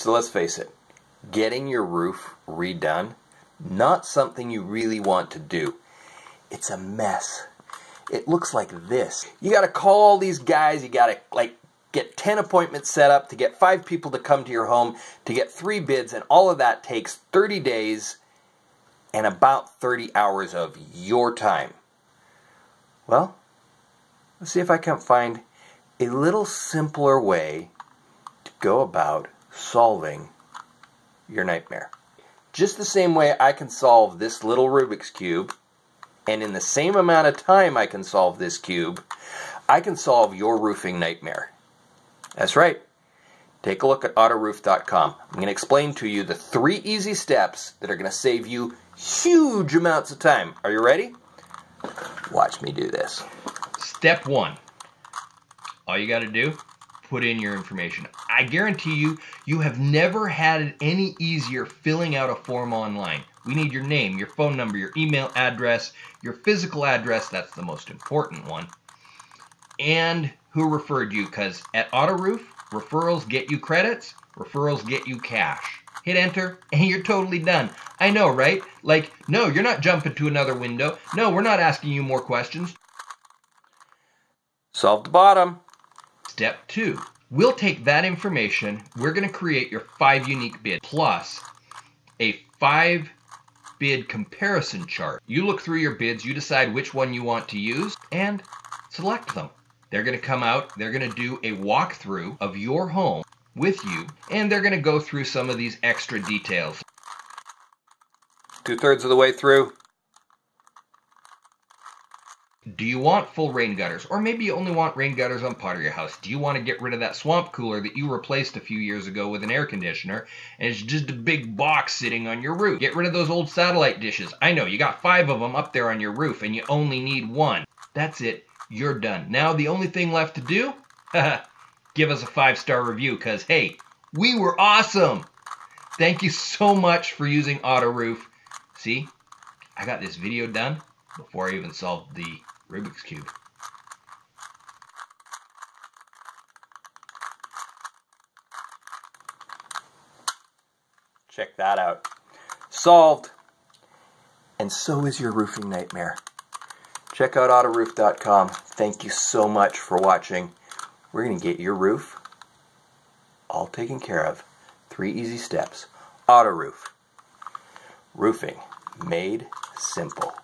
So let's face it, getting your roof redone, not something you really want to do. It's a mess. It looks like this. You got to call all these guys, you got to like get 10 appointments set up to get 5 people to come to your home to get 3 bids and all of that takes 30 days and about 30 hours of your time. Well, let's see if I can find a little simpler way to go about solving your nightmare. Just the same way I can solve this little Rubik's Cube, and in the same amount of time I can solve this cube, I can solve your roofing nightmare. That's right. Take a look at autoroof.com. I'm going to explain to you the three easy steps that are going to save you huge amounts of time. Are you ready? Watch me do this. Step one. All you got to do, put in your information. I guarantee you, you have never had it any easier filling out a form online. We need your name, your phone number, your email address, your physical address, that's the most important one, and who referred you, because at AutoRoof, referrals get you credits, referrals get you cash. Hit enter, and you're totally done. I know, right? Like, no, you're not jumping to another window. No, we're not asking you more questions. Solve the bottom. Step two, we'll take that information, we're going to create your five unique bids, plus a five bid comparison chart. You look through your bids, you decide which one you want to use, and select them. They're going to come out, they're going to do a walkthrough of your home with you, and they're going to go through some of these extra details. Two thirds of the way through. Do you want full rain gutters? Or maybe you only want rain gutters on part of your house. Do you want to get rid of that swamp cooler that you replaced a few years ago with an air conditioner and it's just a big box sitting on your roof? Get rid of those old satellite dishes. I know, you got five of them up there on your roof and you only need one. That's it you're done. Now the only thing left to do, give us a five star review because, hey, we were awesome. Thank you so much for using AutoRoof. See, I got this video done before I even solved the Rubik's Cube. Check that out. Solved. And so is your roofing nightmare. Check out autoroof.com. Thank you so much for watching. We're going to get your roof all taken care of. Three easy steps. Auto Roof. Roofing made simple.